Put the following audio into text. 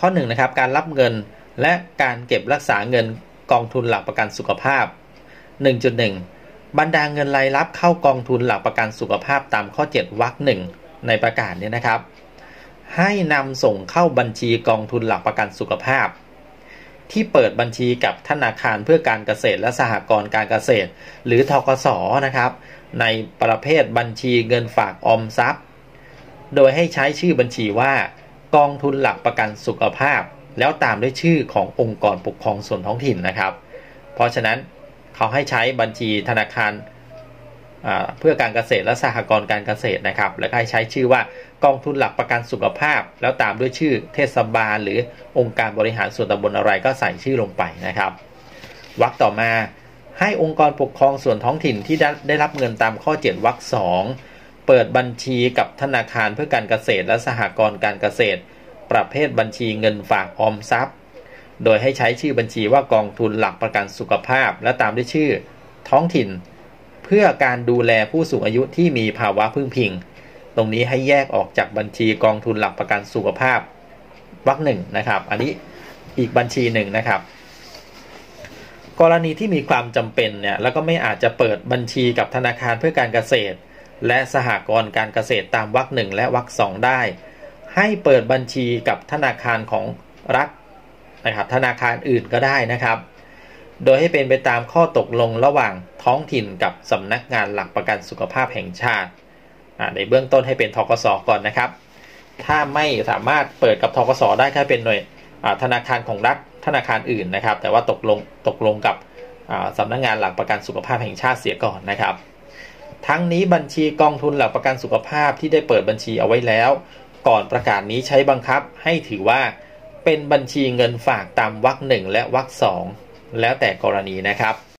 ข้อ1นนะครับการรับเงินและการเก็บรักษาเงินกองทุนหลักประกันสุขภาพ 1.1 บรรดาเงินรายรับเข้ากองทุนหลักประกันสุขภาพตามข้อ 7วรรคหนึ่งในประกาศนี้นะครับ ให้นำส่งเข้าบัญชีกองทุนหลักประกันสุขภาพ ที่เปิดบัญชีกับธนาคารเพื่อการเกษตรและสหกรณ์การเกษตร หรือทกสนะครับ ในประเภทบัญชีเงินฝากออมทรัพย์ โดยให้ใช้ชื่อบัญชีว่า กองทุนหลักประกันสุขภาพ แล้วตามด้วยชื่อขององค์กรปกครองส่วนท้องถิ่นนะครับ เพราะฉะนั้นเขาให้ใช้บัญชีธนาคารเพื่อการเกษตรและสหกรณ์การเกษตรนะครับ และให้ใช้ชื่อว่ากองทุนหลักประกันสุขภาพ แล้วตามด้วยชื่อเทศบาล หรือองค์การบริหารส่วนตำบลอะไรก็ใส่ชื่อลงไปนะครับวรรคต่อมาให้องค์กรปกครองส่วนท้องถิ่นที่ได้รับเงินตามข้อ 7วรรคสอง เปิดบัญชีกับธนาคารเพื่อการเกษตรและสหกรณ์การเกษตร ประเภทบัญชีเงินฝากออมทรัพย์ โดยให้ใช้ชื่อบัญชีว่ากองทุนหลักประกันสุขภาพ และตามด้วยชื่อ ท้องถิ่น เพื่อการดูแลผู้สูงอายุที่มีภาวะพึ่งพิง ตรงนี้ให้แยกออกจากบัญชีกองทุนหลักประกันสุขภาพวรรคหนึ่งนะครับ อันนี้อีกบัญชีหนึ่งนะครับ กรณีที่มีความจำเป็นเนี่ยแล้วก็ไม่อาจจะเปิดบัญชีกับธนาคารเพื่อการเกษตร และสหกรณ์การเกษตรตามวรรคหนึ่งและวรรคสองได้ ให้เปิดบัญชีกับธนาคารของรัฐนะครับธนาคารอื่นก็ได้นะครับ โดยให้เป็นไปตามข้อตกลงระหว่างท้องถิ่นกับสำนักงานหลักประกันสุขภาพแห่งชาติ ในเบื้องต้นให้เป็นทกสก่อนนะครับ ถ้าไม่สามารถเปิดกับทกสได้แค่เป็นหน่วยธนาคารของรัฐธนาคารอื่นนะครับ แต่ว่าตกลงตกลงกับสำนักงานหลักประกันสุขภาพแห่งชาติเสียก่อนนะครับ ทั้งนี้บัญชีกองทุนหลักประกันสุขภาพที่ได้เปิดบัญชีเอาไว้แล้ว ก่อนประกาศนี้ใช้บังคับให้ถือว่าเป็นบัญชีเงินฝากตามวรรคหนึ่งและวรรคสองแล้วแต่กรณีนะครับ